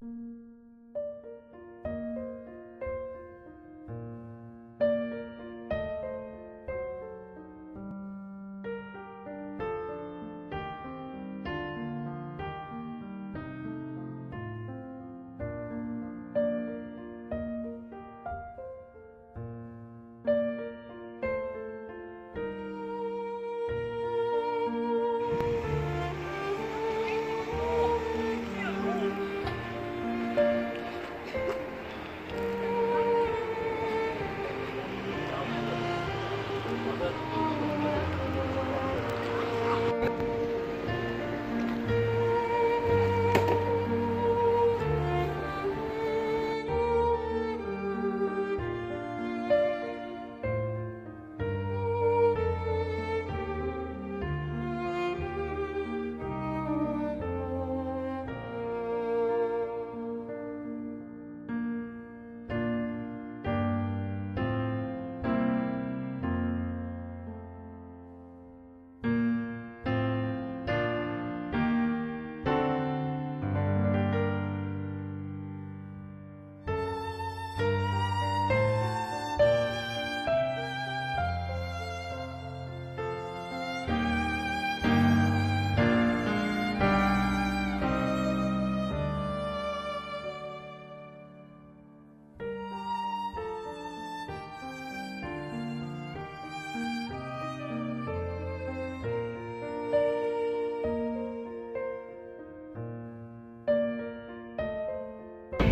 The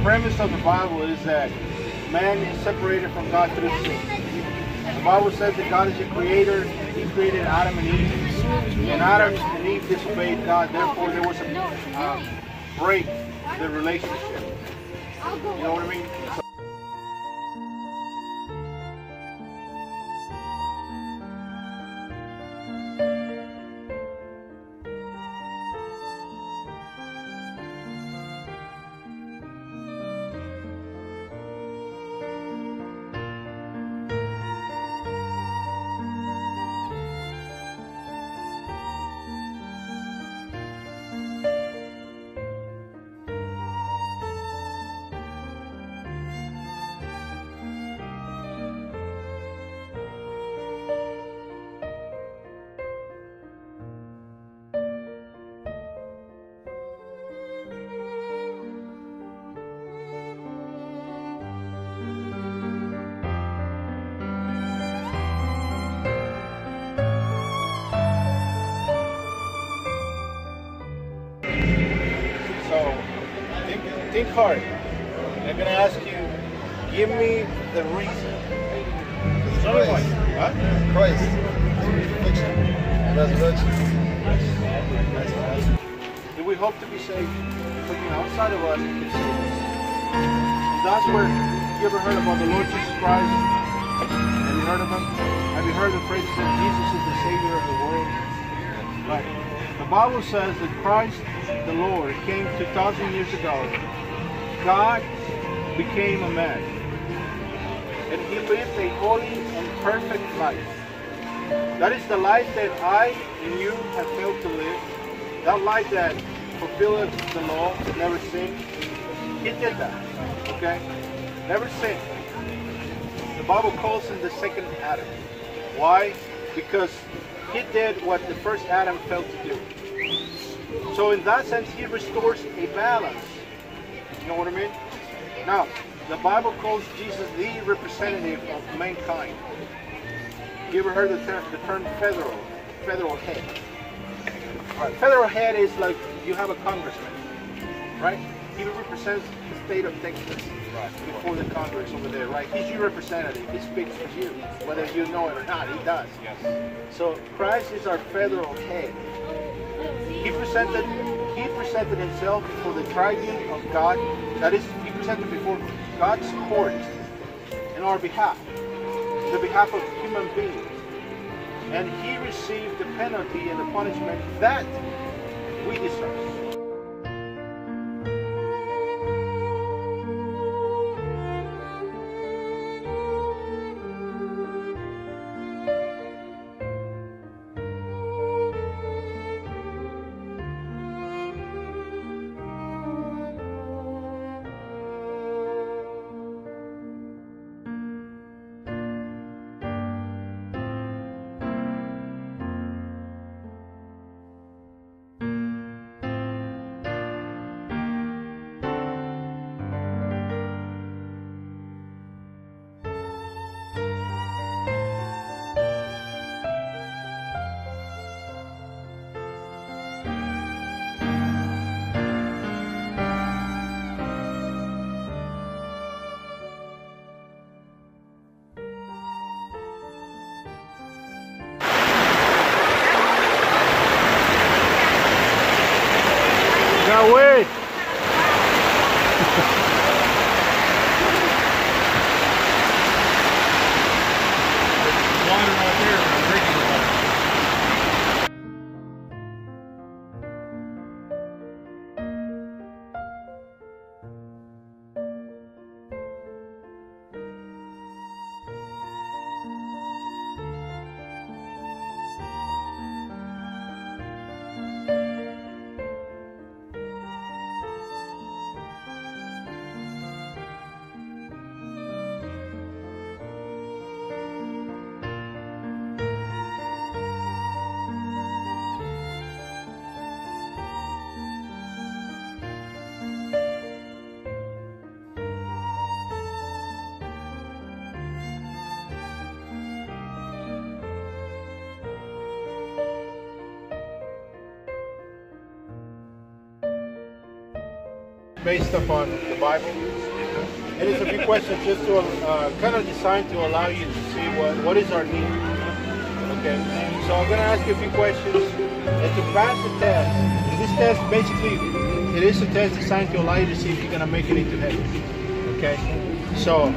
premise of the Bible is that man is separated from God through sin. The Bible says that God is a creator. He created Adam and Eve. And Adam and Eve disobeyed God. Therefore, there was a uh, break in the relationship. You know what I mean? Think, hard. I'm gonna ask you, give me the reason. There's only one. Huh? Christ, crucifixion, and resurrection. If we hope to be saved, looking outside of us, it's and that's where you ever heard about the Lord Jesus Christ? Have you heard of him? Have you heard the phrase that Jesus is the Savior of the world? Right. The Bible says that Christ, the Lord, came 2,000 years ago. God became a man. And he lived a holy and perfect life. That is the life that I and you have failed to live. That life that fulfilleth the law, never sin. He did that. Okay? Never sin. The Bible calls him the second Adam. Why? Because he did what the first Adam failed to do. So in that sense, he restores a balance. Know what I mean? Now, the Bible calls Jesus the representative of mankind. You ever heard the term, the term federal, federal head? Right. Federal head is like you have a congressman, right? He represents the state of Texas before the Congress over there, right? He's your representative. He speaks for you, whether you know it or not. He does. Yes. So Christ is our federal head. He presented he presented himself before the tribune of God. That is, he presented before God's court in our behalf, the behalf of human beings. And he received the penalty and the punishment that we deserve. Cauê! Based upon the Bible. It is a few questions just to uh, kind of designed to allow you to see what, what is our need. Okay, so I'm going to ask you a few questions and to pass the test. This test basically, it is a test designed to allow you to see if you're going to make it into heaven. Okay, so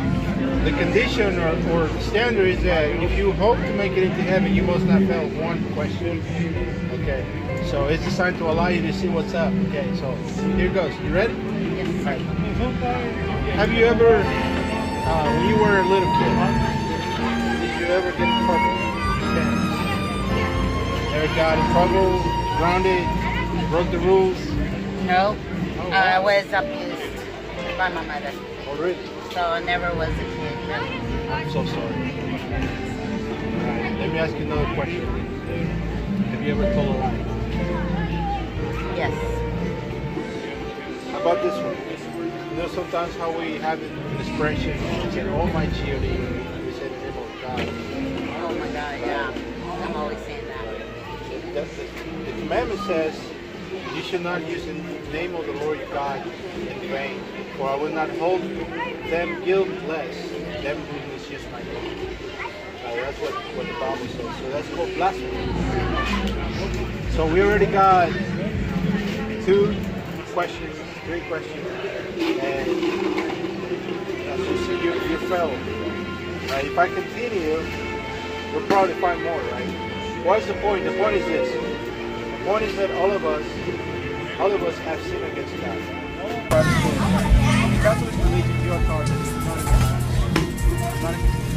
the condition or, or standard is that if you hope to make it into heaven, you must not fail one question. Okay, so it's designed to allow you to see what's up. Okay, so here goes. You ready? Yes. All right. Have you ever, uh, when you were a little kid, did you ever get in trouble? parents? Ever got in trouble, grounded, broke the rules? No, I was abused by my mother, Oh, really? so I never was a kid. Really. I'm so sorry. Alright, let me ask you another question. Have you ever told a lie? Yes, How about this one? You know, sometimes how we have it an expression, oh, we say, oh my we say the name of God. oh my God, yeah. I'm always saying that. That's the, the commandment says, you should not use the name of the Lord your God in vain, for I will not hold them guiltless, them who misuse my name. That's what, what the Bible says. So that's called blasphemy. So we already got two questions, three questions, and uh, so see, you, you failed. Right? If I continue, we'll probably find more, right? What's the point? The point is this. The point is that all of us, all of us have sinned against God. Catholic religion, you that it's not against not against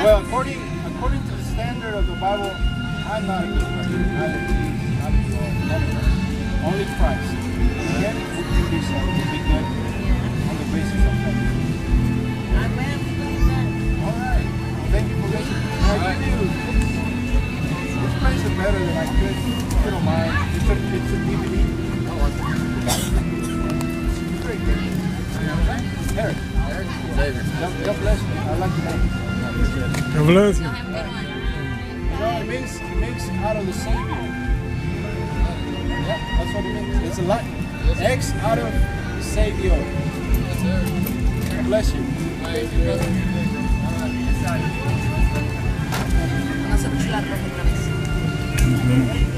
Well, according according to the standard of the Bible, I'm not a good person. Neither is he. Not. None of us. Only Christ. Yet we can do so. We be good on the basis of faith. I'm glad we. All right. Thank you for listening. I you this place is better than I could. If you don't mind, it's a it's a DVD. I want it. It's very good. Eric. Eric. David. God bless you. I like the name. God bless you. You know, it means it means out of the Savior. Yeah, that's what it means. It's a lot. X out of Savior. God bless you. Vamos a escuchar otra vez. Mm-hmm.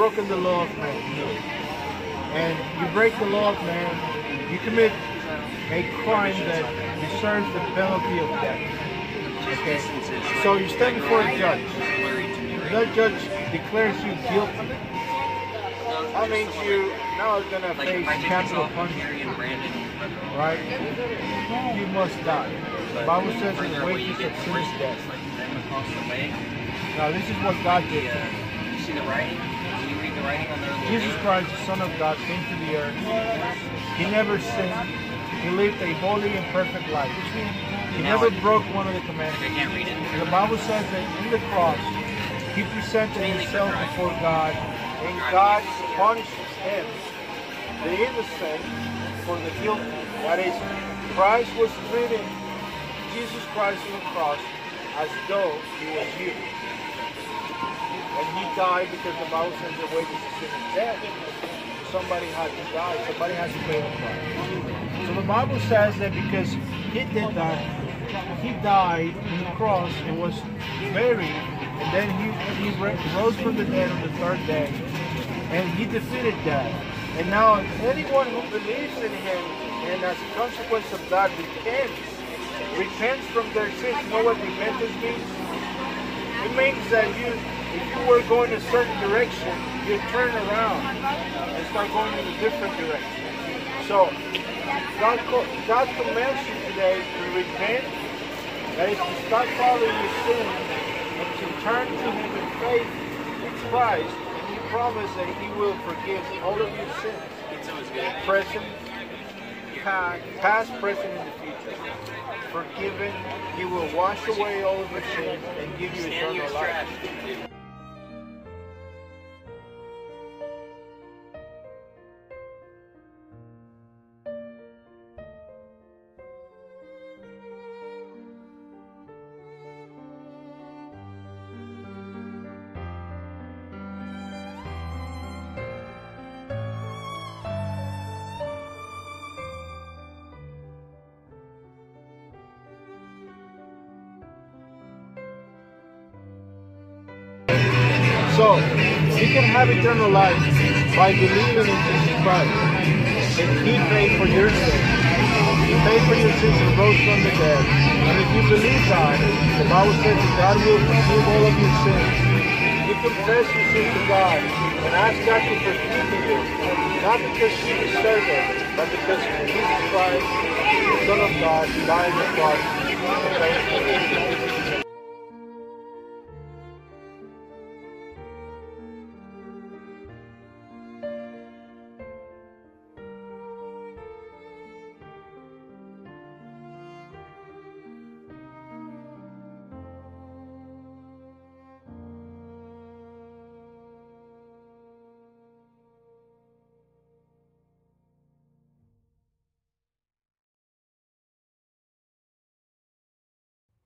Broken the law of man. and you break the law of man, you commit a crime that deserves the penalty of death. Okay? So you stand before a judge. That judge declares you guilty. That means you now are gonna face if I take this capital punishment, Harry and Brandon, right? You must die. The Bible says the wages get, of sin is death. is. Like them across the way, Now this is what God did. uh, you see the writing? Jesus? Christ, the Son of God, came to the earth. He never sinned. He lived a holy and perfect life. He never broke one of the commandments. The Bible says that in the cross, he presented himself before God, and God punishes him, the innocent, for the guilty. That is, Christ was treating Jesus Christ on the cross as though he was you. And he died because the Bible says the wages of sin is death. Somebody had to die. Somebody had to pay the price. So the Bible says that because he did that, he died on the cross and was buried, and then he, he rose from the dead on the third day, and he defeated death. And now anyone who believes in him, and as a consequence of that repents, repents from their sins. You know what repentance means? It means that you, if you were going a certain direction, you turn around and start going in a different direction. So, God, God commands you today to repent, that is to stop following your sins and to turn to Him in faith in Christ, and He promised that He will forgive all of your sins, present, past, present, and the future. Forgiven, He will wash away all of your sins and give you eternal life. So, you can have eternal life by believing in Jesus Christ. And He paid for your sins. He paid for your sins and rose from the dead. And if you believe that, the Bible says that God will forgive all of your sins. You confess your sins to God and ask God to forgive you, not because you deserve it, but because Jesus Christ, the Son of God, died on the cross.